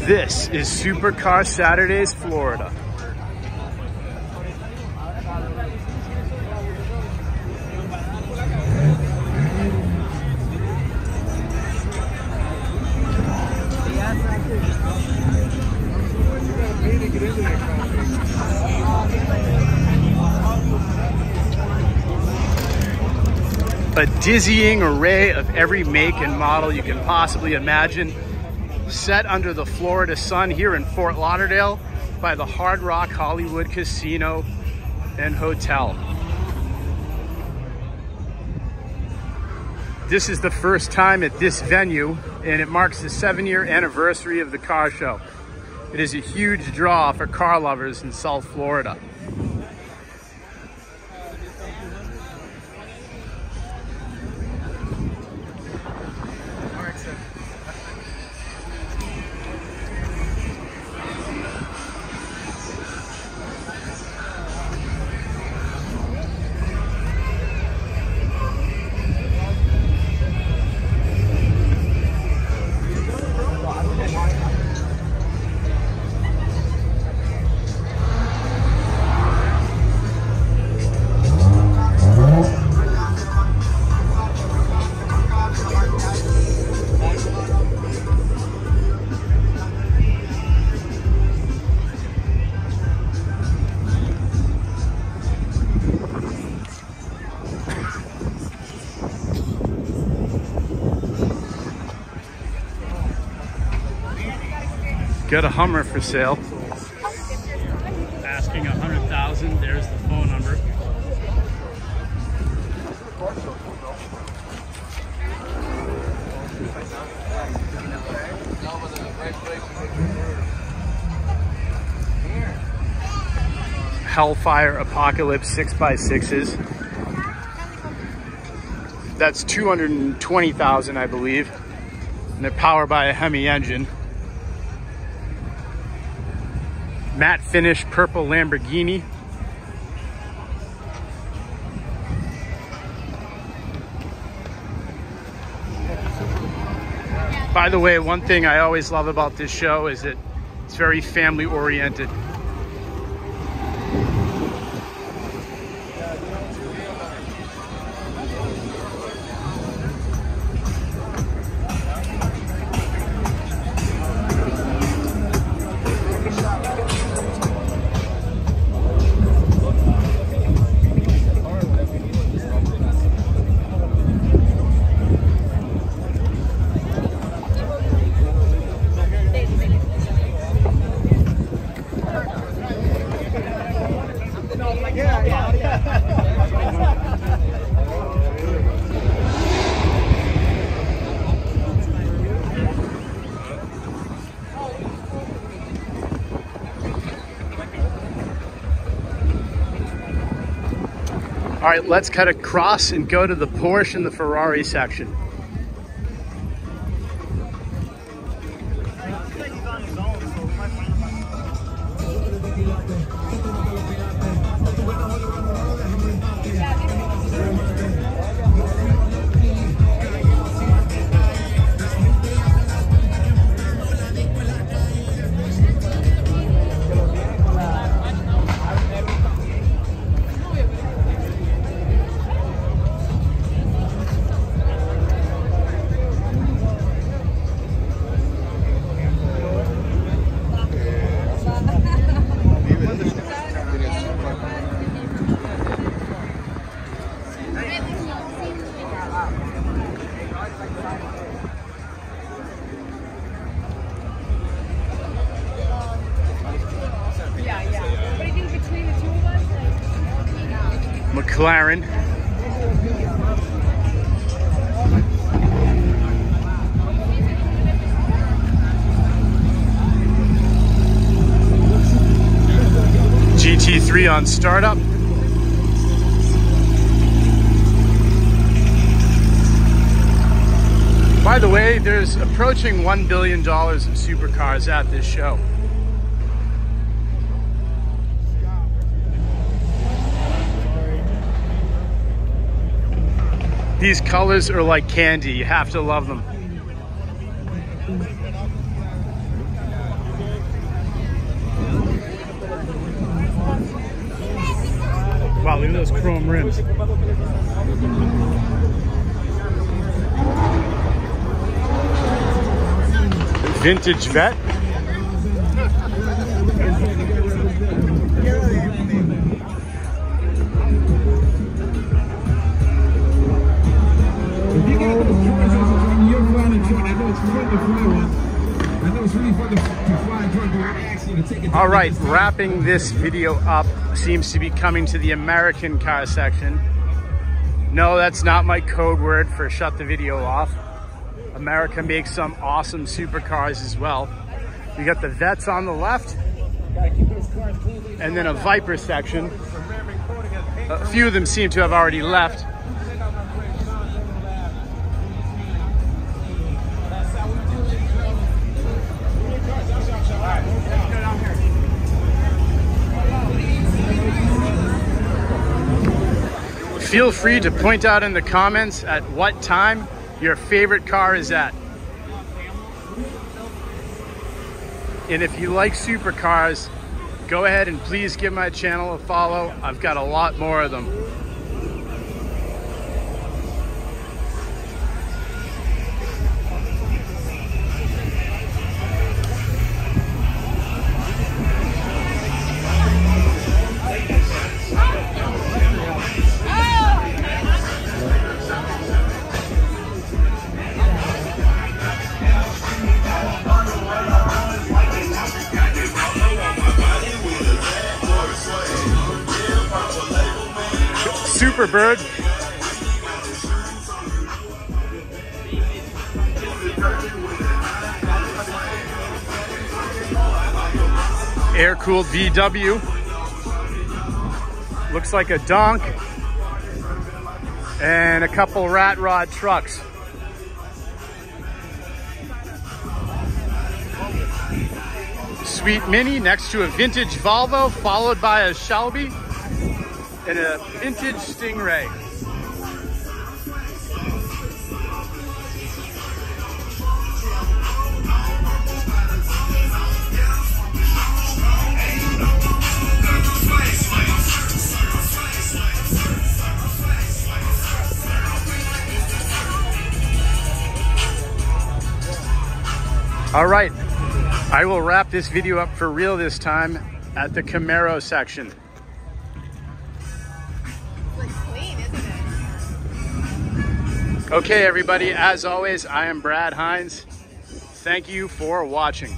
This is Supercar Saturdays, Florida. a dizzying array of every make and model you can possibly imagine set under the Florida sun here in Fort Lauderdale by the Hard Rock Hollywood Casino and Hotel. This is the first time at this venue and it marks the seven year anniversary of the car show. It is a huge draw for car lovers in South Florida. Got a Hummer for sale. Asking a hundred thousand. There's the phone number. Hellfire Apocalypse 6x6s. That's 220,000, I believe. And they're powered by a Hemi engine. Matte finish purple Lamborghini. By the way, one thing I always love about this show is that it's very family oriented. All right, let's cut across and go to the Porsche and the Ferrari section. McLaren. GT3 on startup. By the way, there's approaching $1 billion in supercars at this show. These colors are like candy. You have to love them. Wow, look at those chrome rims. Vintage Vette. All right, wrapping this video up seems to be coming to the American car section. No, that's not my code word for shut the video off. America makes some awesome supercars as well. We got the Vettes on the left, and then a Viper section. A few of them seem to have already left. Feel free to point out in the comments at what time your favorite car is at. And if you like supercars, go ahead and please give my channel a follow. I've got a lot more of them. Superbird. Air-cooled VW. Looks like a donk. And a couple rat rod trucks. Sweet Mini next to a vintage Volvo, followed by a Shelby and a vintage Stingray. All right, I will wrap this video up for real this time at the Camaro section. Okay, everybody, as always, I am Brad Hines. Thank you for watching.